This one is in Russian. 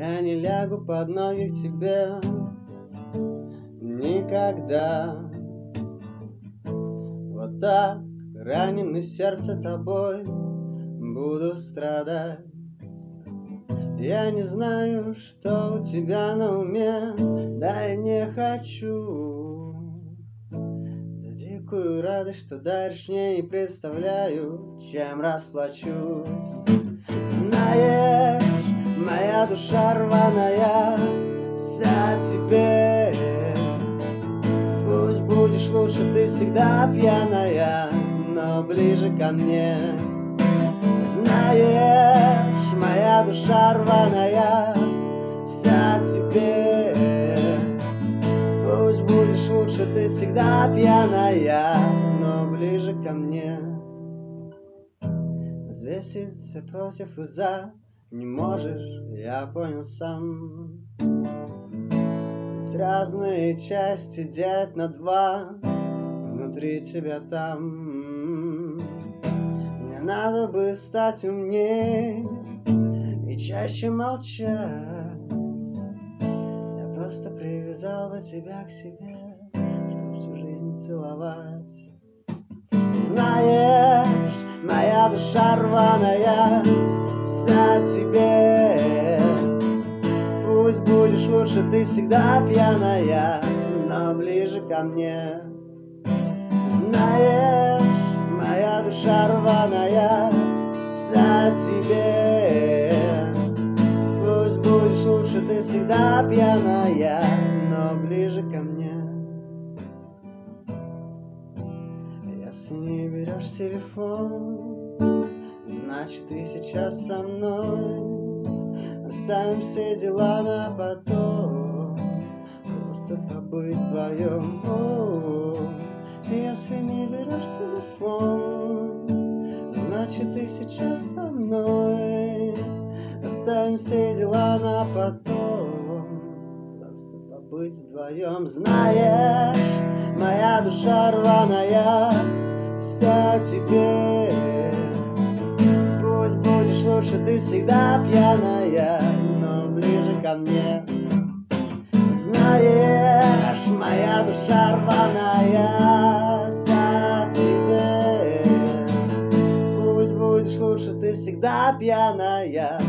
Я не лягу под ноги к тебе никогда. Вот так, раненый в сердце тобой, буду страдать. Я не знаю, что у тебя на уме, да и не хочу. За дикую радость, что даришь мне, не представляю, чем расплачусь. Знаешь, моя душа рваная, вся тебе. Пусть будешь лучше, ты всегда пьяная, но ближе ко мне. Знаешь, моя душа рваная, вся тебе. Пусть будешь лучше, ты всегда пьяная, но ближе ко мне. Взвесить все против и за не можешь, я понял сам. Ведь разные части делят на два, внутри тебя там. Мне надо бы стать умнее и чаще молчать. Я просто привязал бы тебя к себе, чтоб всю жизнь целовать. Знаешь, моя душа рваная, вся тебе. Пусть будешь лучше, ты всегда пьяная, но ближе ко мне. Знаешь, моя душа рваная, вся тебе. Пусть будешь лучше, ты всегда пьяная, но ближе ко мне. Если не берешь телефон, значит ты сейчас со мной. Оставим все дела на потом, просто побыть вдвоем. О, Если не берешь телефон, значит ты сейчас со мной. Оставим все дела на потом, просто побыть вдвоем. Знаешь, моя душа рваная, вся тебе. Лучше, ты всегда пьяная, но ближе ко мне. Знаешь, моя душа рваная, вся тебе. Пусть будешь лучше, ты всегда пьяная,